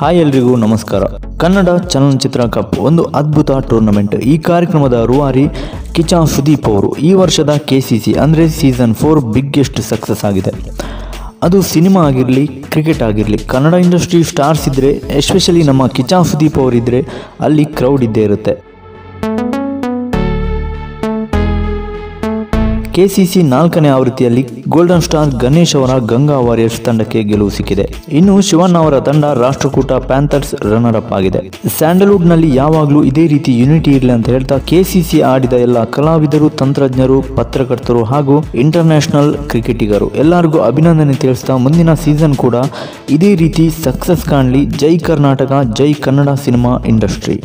Hi ಎಲ್ರಿಗೂ ನಮಸ್ಕಾರ. ಕನ್ನಡ ಚಲನಚಿತ್ರ ಕಪ್ ಒಂದು ಅದ್ಭುತ ಟೂರ್ನಮೆಂಟ್ ಈ ಕಾರ್ಯಕ್ರಮದ ರೂವಾರಿ ಕಿಚಾ ಸುದೀಪ್ ಅವರು. ಈ ವರ್ಷದ ಕೆ ಸಿ ಸಿ ಅಂದರೆ ಸೀಸನ್ ಫೋರ್ ಬಿಗ್ಗೆಸ್ಟ್ ಸಕ್ಸಸ್ ಆಗಿದೆ. ಅದು ಸಿನಿಮಾ ಆಗಿರಲಿ ಕ್ರಿಕೆಟ್ ಆಗಿರಲಿ, ಕನ್ನಡ ಇಂಡಸ್ಟ್ರಿ ಸ್ಟಾರ್ಸ್ ಇದ್ದರೆ ಎಸ್ಪೆಷಲಿ ನಮ್ಮ ಕಿಚಾ ಸುದೀಪ್ ಅವರಿದ್ದರೆ ಅಲ್ಲಿ ಕ್ರೌಡ್ ಇದ್ದೇ ಇರುತ್ತೆ. ಕೆಸಿಸಿ ನಾಲ್ಕನೇ ಆವೃತ್ತಿಯಲ್ಲಿ ಗೋಲ್ಡನ್ ಸ್ಟಾರ್ ಗಣೇಶ್ ಅವರ ಗಂಗಾ ವಾರಿಯರ್ಸ್ ತಂಡಕ್ಕೆ ಗೆಲುವು ಸಿಕ್ಕಿದೆ. ಇನ್ನು ಶಿವಣ್ಣ ಅವರ ತಂಡ ರಾಷ್ಟ್ರಕೂಟ ಪ್ಯಾಂಥರ್ಸ್ ರನ್ನರ್ ಅಪ್ ಆಗಿದೆ. ಸ್ಯಾಂಡಲ್ವುಡ್ನಲ್ಲಿ ಯಾವಾಗಲೂ ಇದೇ ರೀತಿ ಯುನಿಟಿ ಇರಲಿ ಅಂತ ಹೇಳ್ತಾ ಕೆಸಿಸಿ ಆಡಿದ ಎಲ್ಲ ಕಲಾವಿದರು, ತಂತ್ರಜ್ಞರು, ಪತ್ರಕರ್ತರು ಹಾಗೂ ಇಂಟರ್ನ್ಯಾಷನಲ್ ಕ್ರಿಕೆಟಿಗರು ಎಲ್ಲರಿಗೂ ಅಭಿನಂದನೆ ತಿಳಿಸ್ತಾ ಮುಂದಿನ ಸೀಸನ್ ಕೂಡ ಇದೇ ರೀತಿ ಸಕ್ಸಸ್ ಕಾಣಲಿ. ಜೈ ಕರ್ನಾಟಕ, ಜೈ ಕನ್ನಡ ಸಿನಿಮಾ ಇಂಡಸ್ಟ್ರಿ